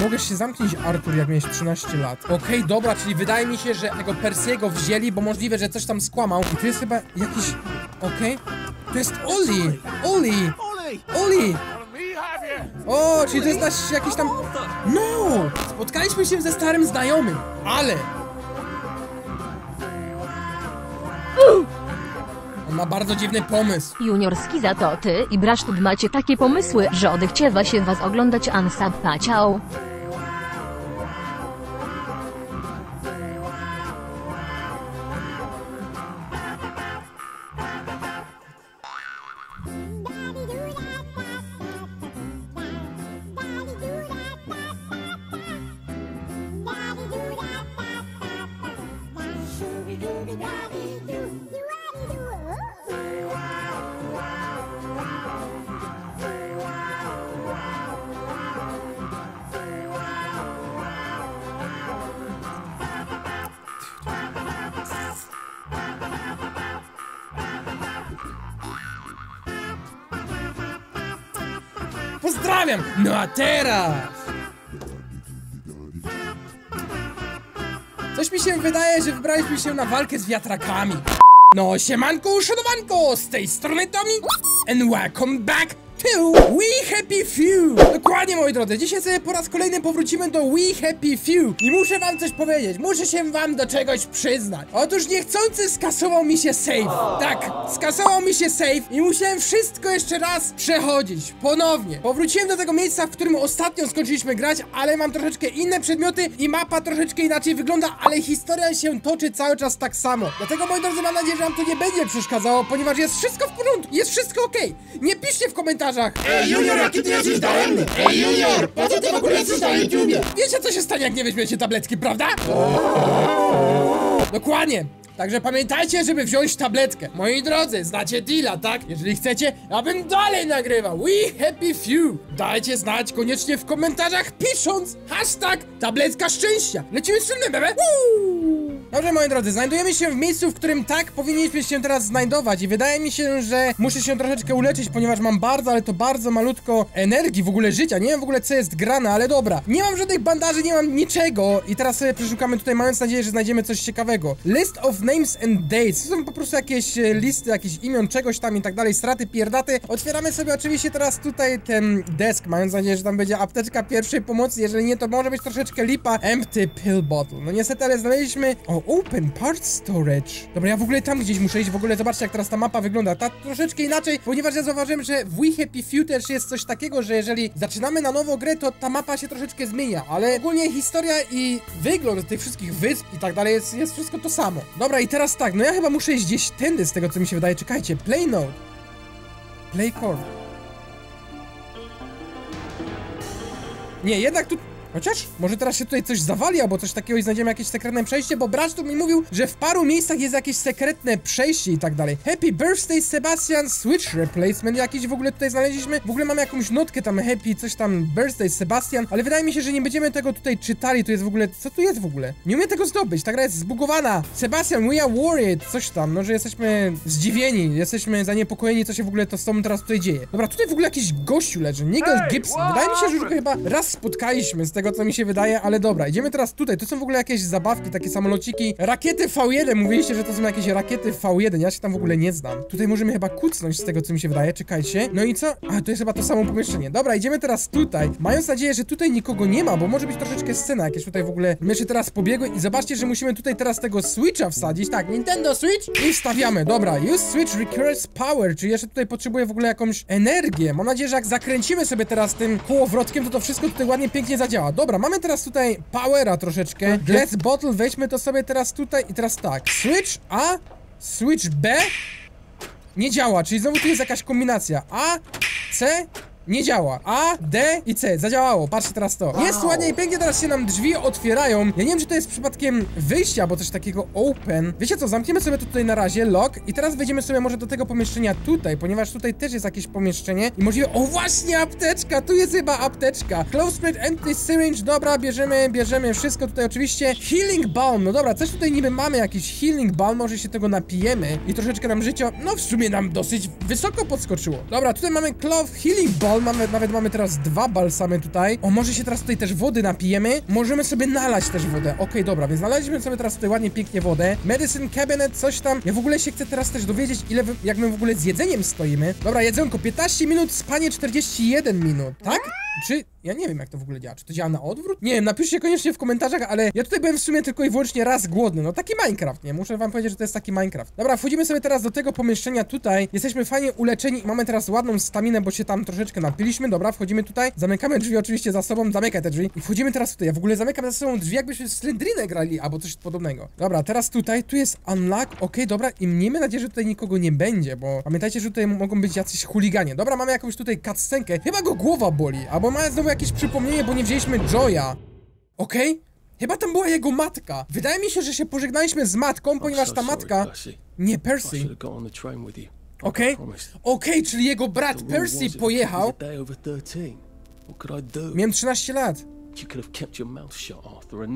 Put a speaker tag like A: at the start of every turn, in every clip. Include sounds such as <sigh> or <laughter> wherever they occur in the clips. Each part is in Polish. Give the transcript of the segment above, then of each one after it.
A: Mogłeś się zamknąć, Artur, jak miałeś 13 lat. Okej, dobra, czyli wydaje mi się, że tego Persiego wzięli, bo możliwe, że coś tam skłamał. I tu jest chyba jakiś... Okej. Tu jest Oli! Oli! Oli! O, czyli to jest nasz jakiś tam... No! Spotkaliśmy się ze starym znajomym, ale... On ma bardzo dziwny pomysł.
B: Juniorski za to ty i Brasztud macie takie pomysły, że odechciewa się was oglądać Ansab Paciał.
A: No a teraz! Coś mi się wydaje, że wybraliśmy się na walkę z wiatrakami. No, siemanko, szanowanko! Z tej strony Tommy and welcome back to We Happy Few! Dokładnie, moi drodzy, dzisiaj sobie po raz kolejny powrócimy do We Happy Few. I muszę wam coś powiedzieć, muszę się wam do czegoś przyznać. Otóż niechcący skasował mi się save. Tak, skasował mi się save i musiałem wszystko jeszcze raz przechodzić. Ponownie. Powróciłem do tego miejsca, w którym ostatnio skończyliśmy grać, ale mam troszeczkę inne przedmioty i mapa troszeczkę inaczej wygląda, ale historia się toczy cały czas tak samo. Dlatego, moi drodzy, mam nadzieję, że wam to nie będzie przeszkadzało, ponieważ jest wszystko w porządku, jest wszystko okej. Nie piszcie w komentarzach.
C: Ej, Junior, jaki ty jesteś daremny! Ej, Junior, po co ty w ogóle jesteś na YouTubie?
A: Wiecie, co się stanie, jak nie weźmiecie tabletki, prawda? Dokładnie. Także pamiętajcie, żeby wziąć tabletkę. Moi drodzy, znacie deala, tak? Jeżeli chcecie, abym dalej nagrywał We Happy Few. Dajcie znać koniecznie w komentarzach, pisząc hashtag tabletka szczęścia. Lecimy z czym, bebe? Woo! Dobrze, moi drodzy, znajdujemy się w miejscu, w którym tak powinniśmy się teraz znajdować i wydaje mi się, że muszę się troszeczkę uleczyć, ponieważ mam bardzo, ale to bardzo malutko energii, w ogóle życia. Nie wiem w ogóle, co jest grane, ale dobra. Nie mam żadnych bandaży, nie mam niczego i teraz sobie przeszukamy tutaj, mając nadzieję, że znajdziemy coś ciekawego. List of names and dates. To są po prostu jakieś e, listy, jakieś imion, czegoś tam i tak dalej, straty, pierdaty. Otwieramy sobie oczywiście teraz tutaj ten desk, mając nadzieję, że tam będzie apteczka pierwszej pomocy. Jeżeli nie, to może być troszeczkę lipa. Empty pill bottle. No niestety, ale znaleźliśmy... O, open part storage. Dobra, ja w ogóle tam gdzieś muszę iść. W ogóle zobaczcie, jak teraz ta mapa wygląda. Ta troszeczkę inaczej, ponieważ ja zauważyłem, że w We Happy Few też jest coś takiego, że jeżeli zaczynamy na nowo grę, to ta mapa się troszeczkę zmienia. Ale ogólnie historia i wygląd tych wszystkich wysp i tak dalej jest, jest wszystko to samo. Dobra, i teraz tak, no ja chyba muszę iść gdzieś tędy z tego, co mi się wydaje. Czekajcie, play note. Play chord. Nie, jednak tu... Chociaż, może teraz się tutaj coś zawali, albo coś takiego i znajdziemy jakieś sekretne przejście, bo Bracz tu mi mówił, że w paru miejscach jest jakieś sekretne przejście i tak dalej. Happy Birthday Sebastian Switch Replacement jakiś w ogóle tutaj znaleźliśmy. W ogóle mamy jakąś notkę tam Happy coś tam Birthday Sebastian, ale wydaje mi się, że nie będziemy tego tutaj czytali, tu jest w ogóle, co tu jest w ogóle? Nie umiem tego zdobyć, ta gra jest zbugowana. Sebastian, we are worried, coś tam, no że jesteśmy zdziwieni, jesteśmy zaniepokojeni, co się w ogóle to z tobą teraz tutaj dzieje. Dobra, tutaj w ogóle jakiś gościu leży, Nigel Gibson. Wydaje mi się, że już go chyba raz spotkaliśmy z tego, co mi się wydaje, ale dobra, idziemy teraz tutaj. Tu są w ogóle jakieś zabawki, takie samolociki. Rakiety V1, mówiliście, że to są jakieś rakiety V1, ja się tam w ogóle nie znam. Tutaj możemy chyba kucnąć z tego, co mi się wydaje, czekajcie. No i co? A, to jest chyba to samo pomieszczenie. Dobra, idziemy teraz tutaj, mając nadzieję, że tutaj nikogo nie ma, bo może być troszeczkę scena jakieś tutaj w ogóle myszy teraz pobiegły i zobaczcie, że musimy tutaj teraz tego Switcha wsadzić. Tak, Nintendo Switch i wstawiamy. Dobra, use Switch requires power, czyli jeszcze tutaj potrzebuję w ogóle jakąś energię. Mam nadzieję, że jak zakręcimy sobie teraz tym kołowrotkiem, to to wszystko tutaj ładnie, pięknie zadziała. Dobra, mamy teraz tutaj powera troszeczkę. Glass bottle, weźmy to sobie teraz tutaj i teraz tak. Switch A, switch B. Nie działa, czyli znowu tu jest jakaś kombinacja. A, C, nie działa. A, D i C. Zadziałało. Patrzcie teraz to. Jest ładnie i pięknie, teraz się nam drzwi otwierają. Ja nie wiem, czy to jest przypadkiem wyjście albo coś takiego open. Wiecie co, zamkniemy sobie tutaj na razie, lock i teraz wejdziemy sobie może do tego pomieszczenia tutaj, ponieważ tutaj też jest jakieś pomieszczenie i możliwe... O, właśnie apteczka! Tu jest chyba apteczka. Close spread, empty syringe. Dobra, bierzemy, bierzemy wszystko tutaj oczywiście. Healing balm. No dobra, coś tutaj niby mamy, jakiś healing balm, może się tego napijemy i troszeczkę nam życia, no w sumie nam dosyć wysoko podskoczyło. Dobra, tutaj mamy clove healing balm. Alkohol, mamy, nawet mamy teraz dwa balsamy tutaj. O, może się teraz tutaj też wody napijemy? Możemy sobie nalać też wodę. Okej, dobra, więc nalaliśmy sobie teraz tutaj ładnie, pięknie wodę. Medicine cabinet, coś tam. Ja w ogóle się chcę teraz też dowiedzieć, ile, wy, jak my w ogóle z jedzeniem stoimy. Dobra, jedzonko, 15 minut, spanie 41 minut, tak? Czy... Ja nie wiem, jak to w ogóle działa. Czy to działa na odwrót? Nie wiem, napiszcie koniecznie w komentarzach, ale ja tutaj byłem w sumie tylko i wyłącznie raz głodny. No taki Minecraft, nie? Muszę wam powiedzieć, że to jest taki Minecraft. Dobra, wchodzimy sobie teraz do tego pomieszczenia tutaj. Jesteśmy fajnie uleczeni i mamy teraz ładną staminę, bo się tam troszeczkę napiliśmy. Dobra, wchodzimy tutaj. Zamykamy drzwi oczywiście za sobą. Zamykaj te drzwi. I wchodzimy teraz tutaj. Ja w ogóle zamykam za sobą drzwi, jakbyśmy w Slendrinę grali, albo coś podobnego. Dobra, teraz tutaj. Tu jest unlock. Okej, dobra. I miejmy nadzieję, że tutaj nikogo nie będzie, bo pamiętajcie, że tutaj mogą być jacyś chuliganie. Dobra, mamy jakąś tutaj. Chyba go głowa boli. Albo ma znowu jakieś przypomnienie, bo nie wzięliśmy Joya. Okej? Chyba tam była jego matka. Wydaje mi się, że się pożegnaliśmy z matką, ponieważ ta matka... Nie, Percy. Okej?
D: Promised.
A: Okej, czyli jego brat Percy pojechał.
D: was a day over 13. What could I do?
A: Miałem 13 lat.
D: Arthur,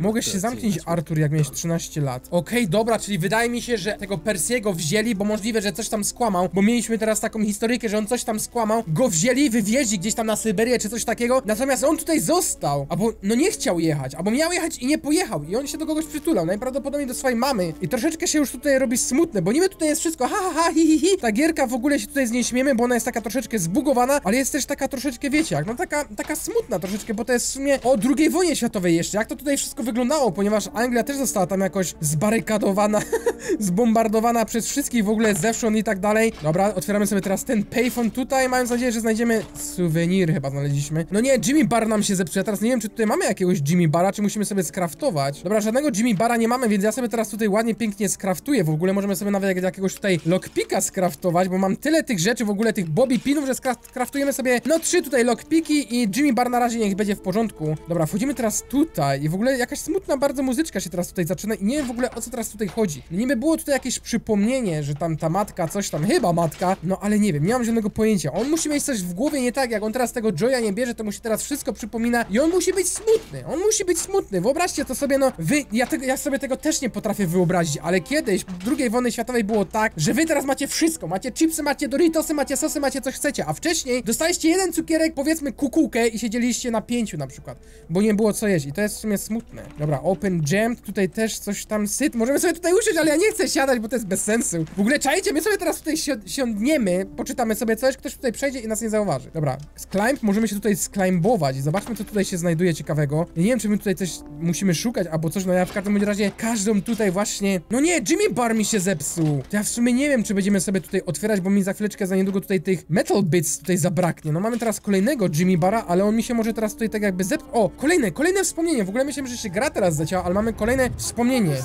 A: Mogę się
D: 13.
A: zamknąć, Artur, jak miałeś
D: done.
A: 13 lat. Okej, dobra, czyli wydaje mi się, że tego Persiego wzięli, bo możliwe, że coś tam skłamał, bo mieliśmy teraz taką historyjkę, że on coś tam skłamał, go wzięli, wywieźli gdzieś tam na Syberię czy coś takiego, natomiast on tutaj został, albo no nie chciał jechać, albo miał jechać i nie pojechał i on się do kogoś przytulał, najprawdopodobniej do swojej mamy i troszeczkę się już tutaj robi smutne, bo niby tutaj jest wszystko ha ha ha hi hi hi, ta gierka w ogóle się tutaj z niej śmiemy, bo ona jest taka troszeczkę zbugowana, ale jest też taka troszeczkę, wiecie, jak no taka, taka smutna troszeczkę, bo to jest w sumie o II wojnie światowej jeszcze, jak to tutaj wszystko wyglądało, ponieważ Anglia też została tam jakoś zbarykadowana, <laughs> zbombardowana przez wszystkich w ogóle zewsząd i tak dalej. Dobra, otwieramy sobie teraz ten payphone tutaj, mając nadzieję, że znajdziemy suwenir chyba znaleźliśmy. No nie, Jimmy Bar nam się zepsuł, ja teraz nie wiem, czy tutaj mamy jakiegoś Jimmy Bara, czy musimy sobie skraftować. Dobra, żadnego Jimmy Bara nie mamy, więc ja sobie teraz tutaj ładnie, pięknie skraftuję, w ogóle możemy sobie nawet jak- jakiegoś tutaj lockpicka skraftować, bo mam tyle tych rzeczy, w ogóle tych bobby pinów, że skra- skraftujemy sobie, no trzy tutaj lockpiki i Jimmy Bar na razie niech będzie w porządku. Dobra, wchodzimy teraz tutaj i w ogóle jakaś smutna bardzo muzyczka się teraz tutaj zaczyna i nie wiem w ogóle o co teraz tutaj chodzi. Niby było tutaj jakieś przypomnienie, że tam ta matka, coś tam, chyba matka, no ale nie wiem, nie mam żadnego pojęcia. On musi mieć coś w głowie nie tak, jak on teraz tego Joya nie bierze, to mu się teraz wszystko przypomina i on musi być smutny, on musi być smutny. Wyobraźcie to sobie, no wy, ja, ja sobie tego też nie potrafię wyobrazić, ale kiedyś, w II wojny światowej było tak, że wy teraz macie wszystko, macie chipsy, macie Doritosy, macie sosy, macie coś chcecie, a wcześniej dostaliście jeden cukierek, powiedzmy kukułkę i siedzieliście na pięciu na przykład, bo nie było co jeść i to jest w sumie smutne. Dobra, open jam, tutaj też coś tam syt, możemy sobie tutaj usiąść, ale ja nie chcę siadać, bo to jest bez sensu. W ogóle czajcie, my sobie teraz tutaj si- siądniemy, poczytamy sobie coś, ktoś tutaj przejdzie i nas nie zauważy. Dobra, climb, możemy się tutaj sklimbować zobaczmy, co tutaj się znajduje ciekawego. Nie wiem, czy my tutaj coś musimy szukać albo coś, no ja w każdym razie każdą tutaj właśnie... No nie, Jimmy Bar mi się zepsuł. Ja w sumie nie wiem, czy będziemy sobie tutaj otwierać, bo mi za chwileczkę, za niedługo tutaj tych metal bits tutaj zabraknie. No mamy teraz kolejnego Jimmy Bara, ale on mi się może teraz tutaj tak jakby zep... O, kolejne, kolejne wspomnienie. W ogóle myślałem, że się gra teraz zacięła, ale mamy kolejne wspomnienie.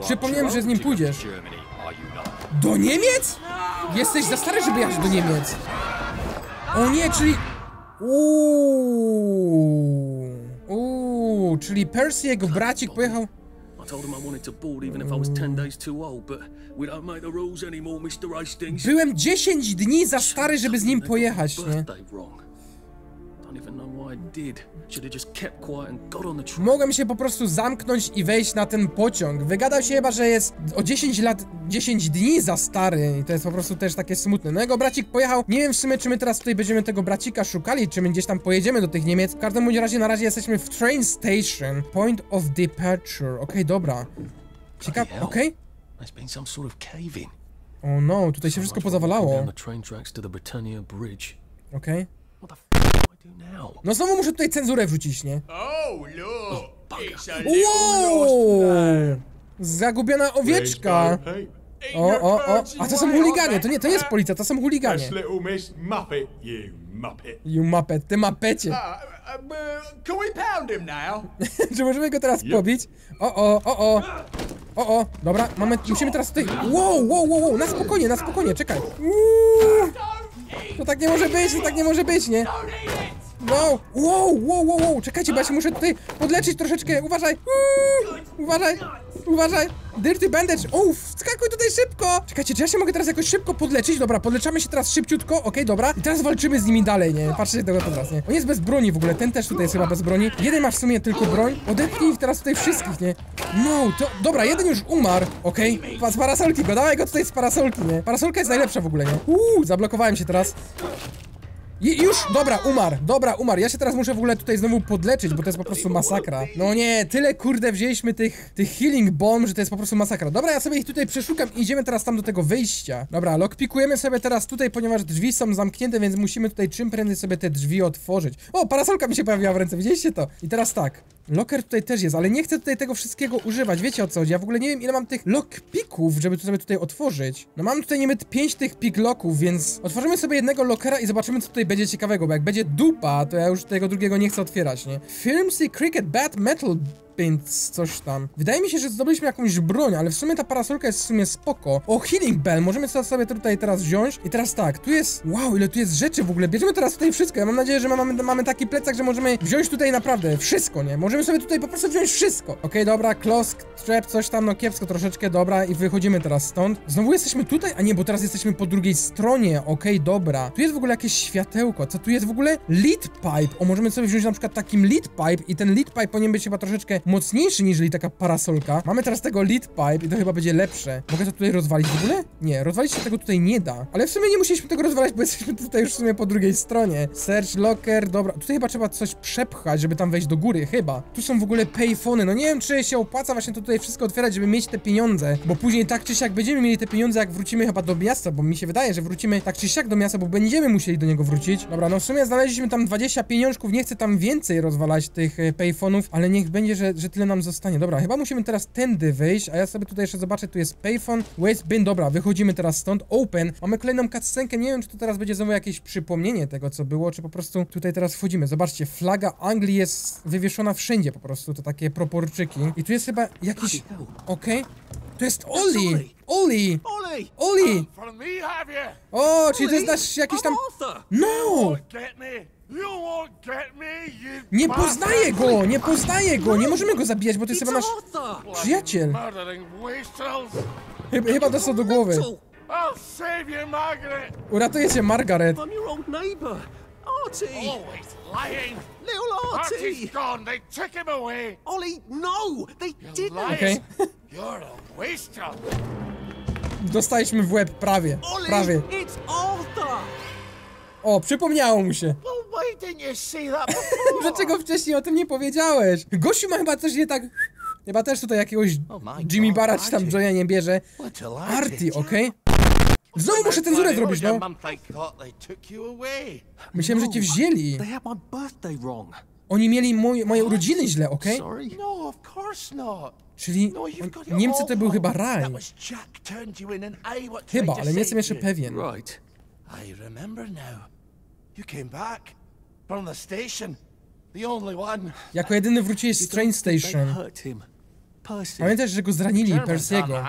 A: Przypomniałem, że z nim pójdziesz. Do Niemiec? Jesteś za stary, żeby jechać do Niemiec. O nie, czyli... Uuu. Uuu, czyli Percy, jego bracik pojechał...
D: I told him I wanted to board even if I was 10 days too old, but we don't make the rules anymore, Mr. Hastings.
A: Byłem 10 dni za stary, żeby z nim pojechać, nie? Mogłem się po prostu zamknąć i wejść na ten pociąg. Wygadał się chyba, że jest o 10 lat, 10 dni za stary i to jest po prostu też takie smutne. No jego bracik pojechał, nie wiem w sumie, czy my teraz tutaj będziemy tego bracika szukali, czy my gdzieś tam pojedziemy do tych Niemiec. W każdym bądź razie na razie jesteśmy w train station, point of departure. Okej, dobra. Ciekawe, okej?
D: cave-in.
A: O no, tutaj się wszystko pozawalało.
D: Down the
A: No znowu muszę tutaj cenzurę wrzucić, nie?
C: Oh,
A: Wow! Zagubiona owieczka! O, o, o, a to są chuliganie, to nie, to jest policja, to są chuliganie.
C: You Muppet.
A: Ty mapecie.
C: Uh, uh, uh, can we pound him now? <laughs>
A: Czy możemy go teraz pobić? O, o, o, o. O, o, dobra, mamy, musimy teraz tutaj... Wow, wow, wow, wow, na spokojnie, na spokojnie, czekaj. Uuu, to tak nie może być, to tak nie może być, nie? No, wow, wow, wow, wow, czekajcie, bo ja się muszę tutaj podleczyć troszeczkę, uważaj. Uuu, uważaj, uważaj. Dirty bandage, uff, skakuj tutaj szybko. Czekajcie, czy ja się mogę teraz jakoś szybko podleczyć? Dobra, podleczamy się teraz szybciutko, okej, dobra. I teraz walczymy z nimi dalej, nie? Patrzcie tego teraz, nie? On jest bez broni w ogóle, ten też tutaj jest chyba bez broni. Jeden ma w sumie tylko broń. Odepnij ich teraz tutaj wszystkich, nie? No, to, dobra, jeden już umarł, okej. Okay. Z parasolki go, dawaj go tutaj z parasolki, nie? Parasolka jest najlepsza w ogóle, nie? Uuu, zablokowałem się teraz. I już, dobra, umarł, dobra, umarł. Ja się teraz muszę w ogóle tutaj znowu podleczyć, bo to jest po prostu masakra. No nie, tyle kurde wzięliśmy tych, tych healing bomb, że to jest po prostu masakra. Dobra, ja sobie ich tutaj przeszukam i idziemy teraz tam do tego wyjścia. Dobra, lockpikujemy sobie teraz tutaj, ponieważ drzwi są zamknięte, więc musimy tutaj czym prędzej sobie te drzwi otworzyć. O, parasolka mi się pojawiła w ręce, widzieliście to? I teraz tak. Locker tutaj też jest, ale nie chcę tutaj tego wszystkiego używać. Wiecie o co chodzi? Ja w ogóle nie wiem, ile mam tych lockpików, żeby to sobie tutaj otworzyć. No mam tutaj niby 5 tych piglocków, więc otworzymy sobie jednego lockera i zobaczymy, co tutaj będzie ciekawego, bo jak będzie dupa, to ja już tego drugiego nie chcę otwierać, nie? Filmsy Cricket Bat Metal Pins, coś tam. Wydaje mi się, że zdobyliśmy jakąś broń, ale w sumie ta parasolka jest w sumie spoko. O, Healing Bell, możemy sobie tutaj teraz wziąć. I teraz tak, tu jest, wow, ile tu jest rzeczy w ogóle. Bierzemy teraz tutaj wszystko. Ja mam nadzieję, że mamy, mamy taki plecak, że możemy wziąć tutaj naprawdę wszystko, nie? Możemy sobie tutaj po prostu wziąć wszystko. Okej, dobra, klosk, trap, coś tam, no kiepsko troszeczkę, dobra, i wychodzimy teraz stąd. Znowu jesteśmy tutaj, a nie, bo teraz jesteśmy po drugiej stronie, okej, dobra. Tu jest w ogóle jakieś światełko, co tu jest w ogóle? Lead pipe. O, możemy sobie wziąć na przykład takim lead pipe i ten lead pipe powinien być chyba troszeczkę mocniejszy niż taka parasolka. Mamy teraz tego lead pipe i to chyba będzie lepsze. Mogę to tutaj rozwalić w ogóle? Nie, rozwalić się tego tutaj nie da. Ale w sumie nie musieliśmy tego rozwalać, bo jesteśmy <laughs> tutaj już w sumie po drugiej stronie. Search locker, dobra. Tutaj chyba trzeba coś przepchać, żeby tam wejść do góry, chyba. Tu są w ogóle payfony. No nie wiem, czy się opłaca właśnie to tutaj wszystko otwierać, żeby mieć te pieniądze, bo później tak czy siak będziemy mieli te pieniądze, jak wrócimy chyba do miasta, bo mi się wydaje, że wrócimy tak czy siak do miasta, bo będziemy musieli do niego wrócić. Dobra, no w sumie znaleźliśmy tam 20 pieniążków, nie chcę tam więcej rozwalać tych e, payfonów, ale niech będzie, że, że tyle nam zostanie. Dobra, chyba musimy teraz tędy wyjść, a ja sobie tutaj jeszcze zobaczę, tu jest payphone, waste bin, dobra, wychodzimy teraz stąd, open, mamy kolejną cutscenkę, nie wiem, czy to teraz będzie znowu jakieś przypomnienie tego, co było, czy po prostu tutaj teraz wchodzimy. Zobaczcie, flaga Anglii jest wywieszona wszędzie po prostu, to takie proporczyki. I tu jest chyba jakiś, okej, to jest Oli, Oli! Oli,
C: have you?
A: o, czyli to jest nasz jakiś tam, no,
C: Get me? You won't get me, you
A: nie
C: bastard.
A: poznaję go, nie poznaję go, nie możemy go zabijać, bo to jest chyba nasz przyjaciel. Chyba, chyba dostał do głowy. Uratuje cię Margaret.
D: Artie!
C: Always lying.
D: Little Artie!
C: Artie's gone. They took him away.
D: Ollie, no! They didn't!
C: lying.
A: Okej.
C: You're a wastrel.
A: Dostaliśmy w łeb prawie,
D: Ollie,
A: prawie.
D: it's Arthur!
A: O, przypomniało mu się.
C: Well, why didn't you say that before?
A: Dlaczego wcześniej o tym nie powiedziałeś? Gościu ma chyba coś nie tak... Chyba też tutaj jakiegoś
C: Oh my
A: Jimmy Barra czy tam. Joya nie bierze. Arty, okej? Znowu muszę cenzurę zrobić, no. Myślałem, że cię wzięli.
D: Birthday wrong.
A: Oni mieli moje, moje urodziny źle, okej?
D: Sorry.
C: No.
A: Czyli
C: No, it
A: Niemcy to był chyba raj. Chyba, ale nie jestem jeszcze pewien.
D: Right.
C: I remember now. You came back from the station. The only one.
A: Jako jedyny wróciłeś z train
D: They
A: station.
D: hurt him. Percy.
A: Pamiętasz, że go zranili, Persiego.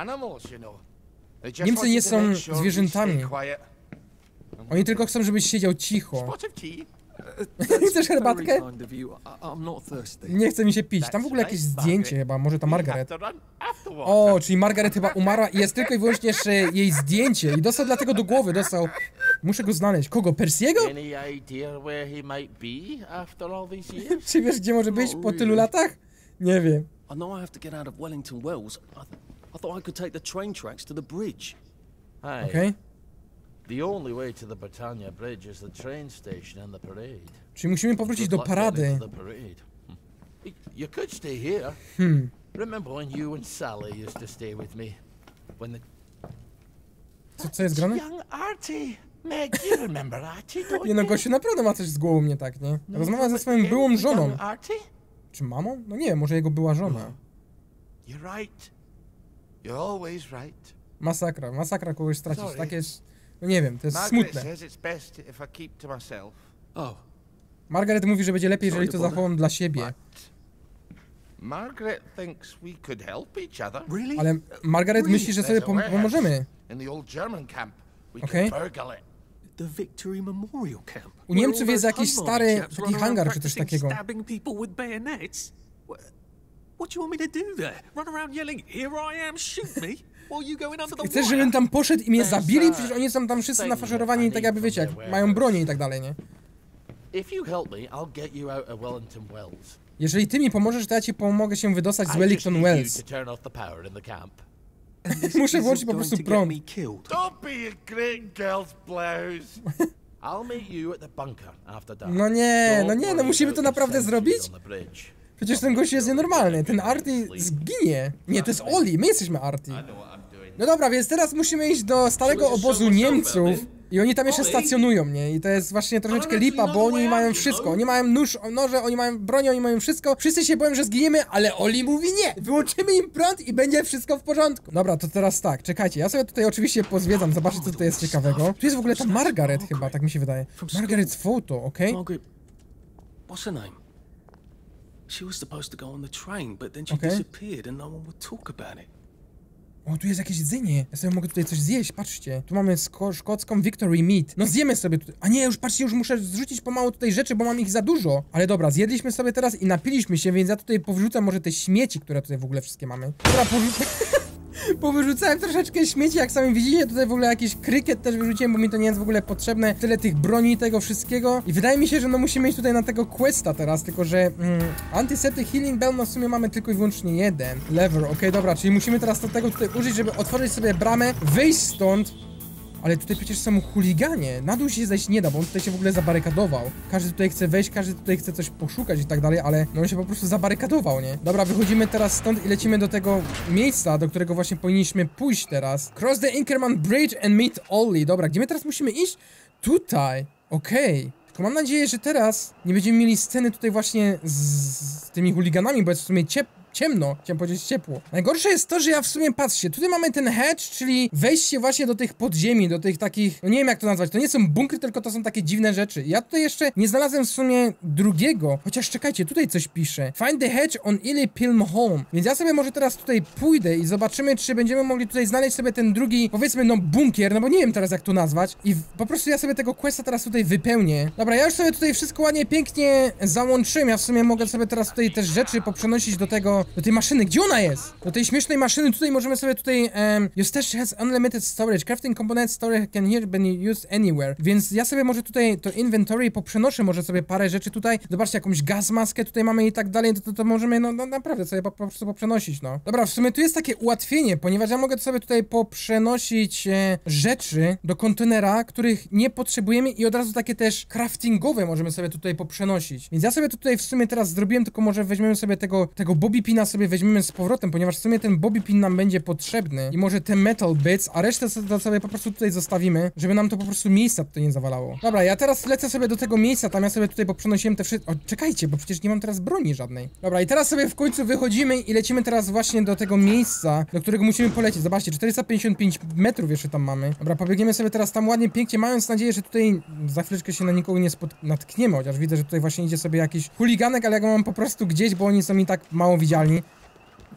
A: Niemcy nie są zwierzętami. Oni tylko chcą, żebyś siedział cicho.
C: Pot of tea? <laughs>
A: Chcesz herbatkę? Nie chce mi się pić. Tam w ogóle jakieś zdjęcie chyba, może ta Margaret. O, czyli Margaret chyba umarła i jest tylko i wyłącznie jeszcze jej zdjęcie. I dostał dlatego do głowy, dostał... Muszę go znaleźć. Kogo? Persiego? <laughs> Czy wiesz, gdzie może być po tylu latach? Nie wiem.
D: I know I have to get out of Wellington Wells. I, I thought I could take the train tracks to the bridge.
C: Aye.
A: Okej.
C: The only way to the Britannia Bridge is the train station and the parade.
A: Czyli musimy powrócić do parady.
C: Hmm. You could stay here.
A: Hmm.
C: Remember when you and Sally used to stay with me? When the
A: Co, co jest grane?
C: young Artie. Meg, you remember Artie, don't
A: Nie no,
C: you?
A: gościu naprawdę ma coś z głową nie tak, nie?
C: No,
A: Rozmawia
C: from
A: ze swoją
C: beginning,
A: byłą
C: young
A: żoną.
C: Artie?
A: Czy mamą? No nie, może jego była żona.
C: You're right. You're always right.
A: Masakra, masakra kogoś stracić.
C: Sorry.
A: Tak jest... No nie wiem, to jest
C: Margaret
A: smutne.
C: says it's best if I keep to myself.
D: Oh,
A: Margaret mówi, że będzie lepiej, jeżeli to zachowam dla siebie.
C: Margaret thinks we could help each other.
D: really?
A: Ale Margaret myśli, że sobie pom pomożemy.
C: In the old German camp. We
A: Okay.
C: could burgle it.
A: U Niemców jest jakiś stary taki hangar czy coś takiego.
D: Stabbing people with bayonets. What, what do you want me to do there? Run around yelling, "Here I am, shoot me!" While you going under the
A: Chcesz, żebym tam poszedł i mnie zabili? Przecież oni są tam wszyscy nafaszerowani tak jakby, wiecie, jak mają bronię i tak dalej, nie?
C: If you help me, I'll get you out of Wellington Wells.
A: Jeżeli ty mi pomożesz, to ja ci pomogę się wydostać z Wellington Wells. <laughs> Muszę włączyć po prostu prąd.
D: me killed.
C: Don't be a great girl's blouse. <laughs> I'll meet you at the bunker after dark.
A: No nie, no nie, no musimy to naprawdę zrobić? Przecież ten gość jest nienormalny, ten Arty zginie. Nie, to jest Oli, my jesteśmy Arty. No dobra, więc teraz musimy iść do stałego obozu Niemców. I oni tam jeszcze stacjonują, nie? I to jest właśnie troszeczkę lipa, bo oni mają wszystko. Oni mają nóż, noże, oni mają broń, oni mają wszystko. Wszyscy się boją, że zginiemy, ale Oli mówi nie! Wyłączymy im prąd i będzie wszystko w porządku. Dobra, to teraz tak, czekajcie. Ja sobie tutaj oczywiście pozwiedzam, zobaczę co tutaj jest ciekawego. Tu jest w ogóle ta Margaret chyba, tak mi się wydaje. Margaret's photo, okej?
E: Margaret, what's her name? She was supposed to go on the train, but then she
A: Okay.
E: disappeared and no one would talk about it.
A: O, tu jest jakieś jedzenie. Ja sobie mogę tutaj coś zjeść, patrzcie. Tu mamy szkocką Victory Meat. No zjemy sobie tutaj. A nie, już patrzcie, już muszę zrzucić pomału tutaj rzeczy, bo mam ich za dużo. Ale dobra, zjedliśmy sobie teraz i napiliśmy się, więc ja tutaj powrzucam może te śmieci, które tutaj w ogóle wszystkie mamy. Dobra, porzu- <laughs> Powyrzucałem troszeczkę śmieci, jak sami widzicie, tutaj w ogóle jakiś krykiet też wyrzuciłem, bo mi to nie jest w ogóle potrzebne. Tyle tych broni tego wszystkiego. I wydaje mi się, że no musimy iść tutaj na tego questa teraz, tylko że mm, Antiseptic Healing Bell, no w sumie mamy tylko i wyłącznie jeden. Lever, okej, dobra, czyli musimy teraz do tego tutaj użyć, żeby otworzyć sobie bramę, wyjść stąd. Ale tutaj przecież są chuliganie. Na dół się zejść nie da, bo on tutaj się w ogóle zabarykadował. Każdy tutaj chce wejść, każdy tutaj chce coś poszukać i tak dalej, ale no on się po prostu zabarykadował, nie? Dobra, wychodzimy teraz stąd i lecimy do tego miejsca, do którego właśnie powinniśmy pójść teraz. Cross the Inkerman Bridge and meet Ollie. Dobra, gdzie my teraz musimy iść? Tutaj. Okej. Tylko mam nadzieję, że teraz nie będziemy mieli sceny tutaj właśnie z, z tymi chuliganami, bo jest w sumie ciep ciemno, chciałem powiedzieć ciepło. Najgorsze jest to, że ja w sumie, patrzcie, tutaj mamy ten hedge, czyli wejście właśnie do tych podziemi, do tych takich, no nie wiem jak to nazwać, to nie są bunkry, tylko to są takie dziwne rzeczy. Ja tutaj jeszcze nie znalazłem w sumie drugiego, chociaż czekajcie, tutaj coś pisze. Find the hedge on Illy Pilm Home. Więc ja sobie może teraz tutaj pójdę i zobaczymy, czy będziemy mogli tutaj znaleźć sobie ten drugi, powiedzmy, no bunkier, no bo nie wiem teraz jak to nazwać. I po prostu ja sobie tego questa teraz tutaj wypełnię. Dobra, ja już sobie tutaj wszystko ładnie, pięknie załączyłem. Ja w sumie mogę sobie teraz tutaj też rzeczy poprzenosić do tego, do tej maszyny. Gdzie ona jest? Do tej śmiesznej maszyny. Tutaj możemy sobie tutaj, um, stash has unlimited storage. Crafting component storage can here be used anywhere. Więc ja sobie może tutaj to inventory poprzenoszę może sobie parę rzeczy tutaj. Zobaczcie, jakąś gaz maskę tutaj mamy i tak dalej. To, to, to możemy, no, no naprawdę sobie po, po prostu poprzenosić, no. Dobra, w sumie tu jest takie ułatwienie, ponieważ ja mogę sobie tutaj poprzenosić e, rzeczy do kontenera, których nie potrzebujemy i od razu takie też craftingowe możemy sobie tutaj poprzenosić. Więc ja sobie tutaj w sumie teraz zrobiłem, tylko może weźmiemy sobie tego, tego bobby pina sobie weźmiemy z powrotem, ponieważ w sumie ten bobby pin nam będzie potrzebny i może te metal bits, a resztę sobie po prostu tutaj zostawimy, żeby nam to po prostu miejsca tutaj nie zawalało. Dobra, ja teraz lecę sobie do tego miejsca, tam ja sobie tutaj poprzenosiłem te wszystkie... O, czekajcie, bo przecież nie mam teraz broni żadnej. Dobra, i teraz sobie w końcu wychodzimy i lecimy teraz właśnie do tego miejsca, do którego musimy polecieć. Zobaczcie, 455 metrów jeszcze tam mamy. Dobra, pobiegniemy sobie teraz tam ładnie, pięknie, mając nadzieję, że tutaj za chwileczkę się na nikogo nie spot- natkniemy, chociaż widzę, że tutaj właśnie idzie sobie jakiś chuliganek, ale ja go mam po prostu gdzieś, bo oni są mi tak mało dernier.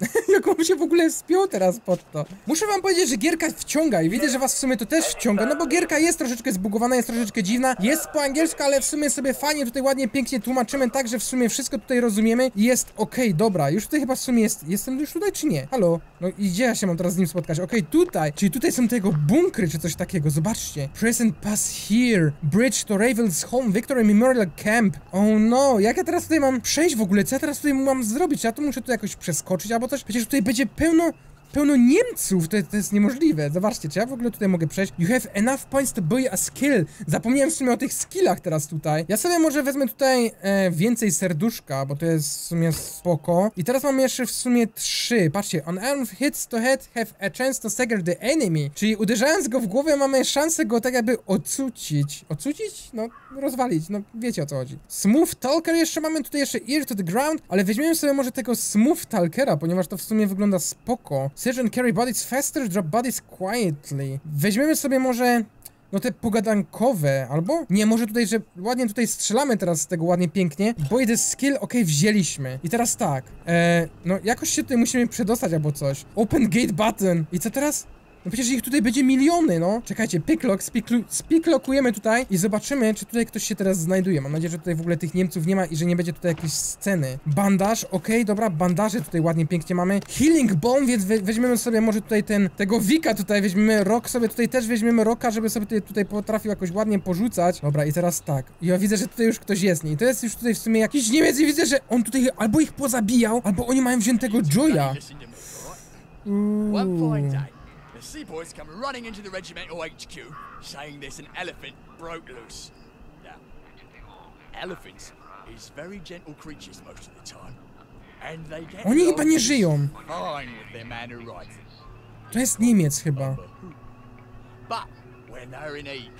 A: <laughs> Jak on się w ogóle spiął teraz pod to. Muszę wam powiedzieć, że gierka wciąga i widzę, że was w sumie to też wciąga, no bo gierka jest troszeczkę zbugowana, jest troszeczkę dziwna, jest po angielsku, ale w sumie sobie fajnie tutaj ładnie, pięknie tłumaczymy, tak, że w sumie wszystko tutaj rozumiemy i jest okej, dobra, już tutaj chyba w sumie jest, jestem już tutaj czy nie? Halo? No i gdzie ja się mam teraz z nim spotkać? Okej, tutaj, czyli tutaj są te jego bunkry czy coś takiego, zobaczcie. Present pass here, bridge to Raven's Home, Victory Memorial Camp. Oh no, jak ja teraz tutaj mam przejść w ogóle, co ja teraz tutaj mam zrobić? Ja tu muszę tu jakoś przeskoczyć albo coś? Przecież tutaj będzie pełno pełno Niemców, to, to jest niemożliwe. Zobaczcie, czy ja w ogóle tutaj mogę przejść? You have enough points to buy a skill. Zapomniałem w sumie o tych skillach teraz tutaj. Ja sobie może wezmę tutaj e, więcej serduszka, bo to jest w sumie spoko. I teraz mamy jeszcze w sumie trzy. Patrzcie, on armed hits to head have a chance to stagger the enemy. Czyli uderzając go w głowę mamy szansę go tak jakby ocucić. Ocucić? No, rozwalić, no wiecie o co chodzi. Smooth Talker jeszcze mamy tutaj jeszcze ear to the ground, ale weźmiemy sobie może tego Smooth Talkera, ponieważ to w sumie wygląda spoko. Search carry bodies faster, drop bodies quietly. Weźmiemy sobie może... No te pogadankowe, albo? Nie, może tutaj, że ładnie tutaj strzelamy teraz z tego ładnie pięknie. Boy the skill, okej, wzięliśmy. I teraz tak, e, no jakoś się tutaj musimy przedostać albo coś. Open gate button. I co teraz? No przecież ich tutaj będzie miliony, no. Czekajcie, picklock, spiklu- spiklokujemy tutaj i zobaczymy, czy tutaj ktoś się teraz znajduje. Mam nadzieję, że tutaj w ogóle tych Niemców nie ma i że nie będzie tutaj jakiejś sceny. Bandaż, okej, dobra, bandaże tutaj ładnie, pięknie mamy. Healing bomb, więc we weźmiemy sobie może tutaj ten, tego Wika tutaj weźmiemy, Rock sobie tutaj też weźmiemy Rocka, żeby sobie tutaj, tutaj potrafił jakoś ładnie porzucać. Dobra, i teraz tak. Ja widzę, że tutaj już ktoś jest, nie? I to jest już tutaj w sumie jakiś Niemiec i widzę, że on tutaj albo ich pozabijał, albo oni mają wziętego Joya.
F: Day, the sepoys come running into the regimental HQ, saying there's an elephant broke loose. elephants is very gentle creatures most of the time. And they get
A: Oni chyba nie żyją.
F: Fine with their man who rides them.
A: To jest Niemiec chyba.
F: But when they're in heat,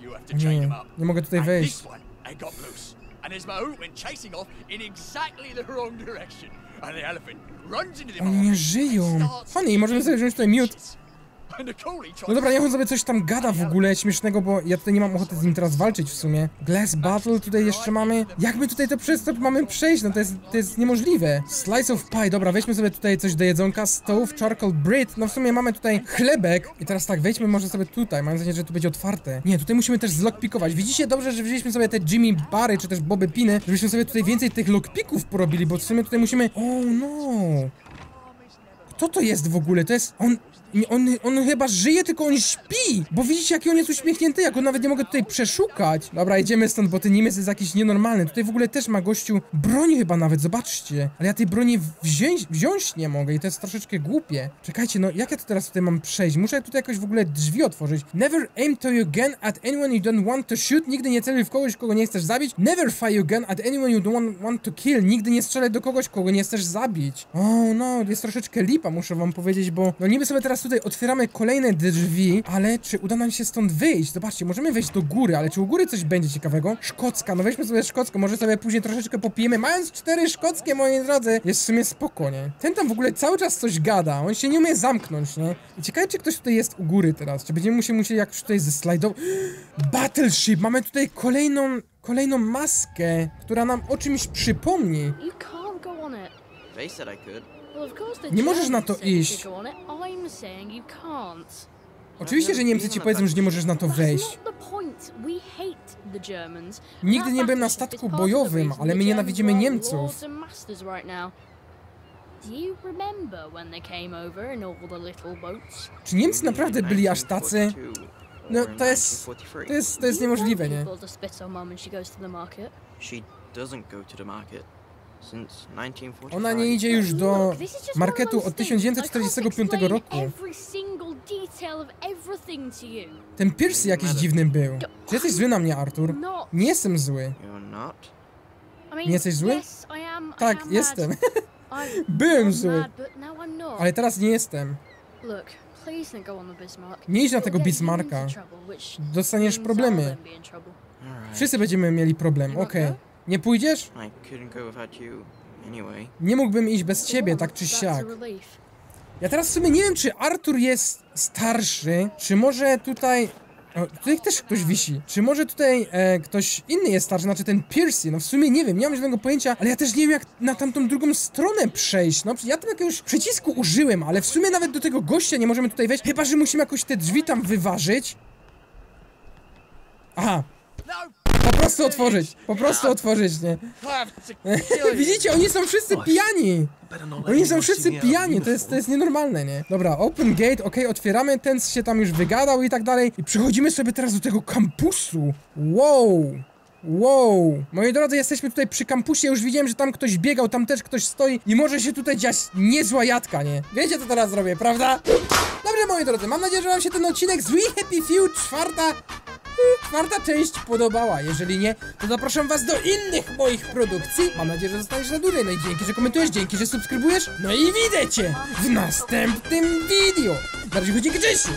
F: you have to chain them up.
A: nie mogę tutaj wejść.
F: This one, they got loose. And his mahout went chasing off in exactly the wrong direction. And the elephant runs into the
A: Oni nie żyją. Funny, możemy sobie wziąć tutaj miód. No dobra, niech on sobie coś tam gada w ogóle śmiesznego, bo ja tutaj nie mam ochoty z nim teraz walczyć w sumie. Glass Battle tutaj jeszcze mamy. Jak my tutaj to przez to mamy przejść? No to jest, to jest niemożliwe. Slice of pie, dobra, weźmy sobie tutaj coś do jedzonka. Stove, charcoal bread. No w sumie mamy tutaj chlebek. I teraz tak, wejdźmy może sobie tutaj. Mam nadzieję, że tu będzie otwarte. Nie, tutaj musimy też zlockpikować. Widzicie dobrze, że wzięliśmy sobie te Jimmy Bary, czy też Boby Piny, żebyśmy sobie tutaj więcej tych lockpików porobili, bo w sumie tutaj musimy... O no! Kto to jest w ogóle? To jest... On... On, on chyba żyje, tylko on śpi! Bo widzicie, jaki on jest uśmiechnięty, jak on nawet nie mogę tutaj przeszukać. Dobra, idziemy stąd, bo ten Niemiec jest jakiś nienormalny. Tutaj w ogóle też ma gościu broń chyba nawet, zobaczcie. Ale ja tej broni wziąć, wziąć nie mogę i to jest troszeczkę głupie. Czekajcie, no jak ja to teraz tutaj mam przejść? Muszę tutaj jakoś w ogóle drzwi otworzyć. Never aim to your gun at anyone you don't want to shoot. Nigdy nie celuj w kogoś, kogo nie chcesz zabić. Never fire your gun at anyone you don't want, to kill. Nigdy nie strzelaj do kogoś, kogo nie chcesz zabić. O, no, jest troszeczkę lipa, muszę wam powiedzieć, bo no niby sobie teraz tutaj otwieramy kolejne drzwi, ale czy uda nam się stąd wyjść? Zobaczcie, możemy wejść do góry, ale czy u góry coś będzie ciekawego? Szkocka, no weźmy sobie szkocką, może sobie później troszeczkę popijemy. Mając cztery szkockie, moi drodzy, jest w sumie spoko, nie? Ten tam w ogóle cały czas coś gada, on się nie umie zamknąć, nie? I ciekawe, czy ktoś tutaj jest u góry teraz, czy będziemy musieli, musieli jakoś tutaj ze slajdą... <gasps> Battleship, mamy tutaj kolejną, kolejną maskę, która nam o czymś przypomni.
G: You can't go on it.
H: They said I could.
G: Well, of course the
A: Nie możesz na
G: Germans
A: to iść. Oczywiście, że Niemcy ci powiedzą, że nie możesz na to wejść. Nigdy nie byłem na statku bojowym, ale
G: the
A: my nienawidzimy Niemców.
G: lords and masters right now. Do you remember when they came over in all the little boats?
A: Czy Niemcy naprawdę byli aż tacy? No, to jest... To jest, to jest
G: Do you want
A: niemożliwe, nie?
G: People to spit on mum when she goes to the market?
H: She doesn't go to the market since 1945.
A: Ona nie idzie już do marketu od
G: those things. I can't
A: 1945
G: explain
A: roku. Ten Piercy jakiś dziwny był. Czy jesteś zły na mnie, Artur?
G: Not.
A: Nie jestem zły. Nie jesteś zły? Tak, jestem. <laughs> Byłem zły. Ale teraz nie jestem. Nie idź na tego Bismarcka. Dostaniesz problemy. Wszyscy będziemy mieli problem, okej. Nie pójdziesz? Nie mógłbym iść bez ciebie, tak czy siak. Ja teraz w sumie nie wiem, czy Artur jest starszy, czy może tutaj... O, tutaj też ktoś wisi. Czy może tutaj e, ktoś inny jest starszy, znaczy ten Piercy? No w sumie nie wiem, nie mam żadnego pojęcia, ale ja też nie wiem, jak na tamtą drugą stronę przejść. No ja tam jakiegoś przycisku użyłem, ale w sumie nawet do tego gościa nie możemy tutaj wejść, chyba że musimy jakoś te drzwi tam wyważyć. Aha,
F: No,
A: po prostu otworzyć, po prostu otworzyć, nie? <laughs> Widzicie, oni są wszyscy pijani! Oni są wszyscy pijani, to jest, to jest nienormalne, nie? Dobra, open gate, okej, otwieramy, ten się tam już wygadał i tak dalej. I przechodzimy sobie teraz do tego kampusu. Wow! Wow! Moi drodzy, jesteśmy tutaj przy kampusie, już widziałem, że tam ktoś biegał, tam też ktoś stoi i może się tutaj dziać niezła jadka, nie? Wiecie, co teraz zrobię, prawda? Dobrze, moi drodzy, mam nadzieję, że wam się ten odcinek z We Happy Few czwarta czwarta część podobała. Jeżeli nie, to zapraszam was do innych moich produkcji. Mam nadzieję, że zostaniesz na dłużej. No i dzięki, że komentujesz, dzięki, że subskrybujesz. No i widzę cię w następnym video. Na razie chodzi Grzesiu.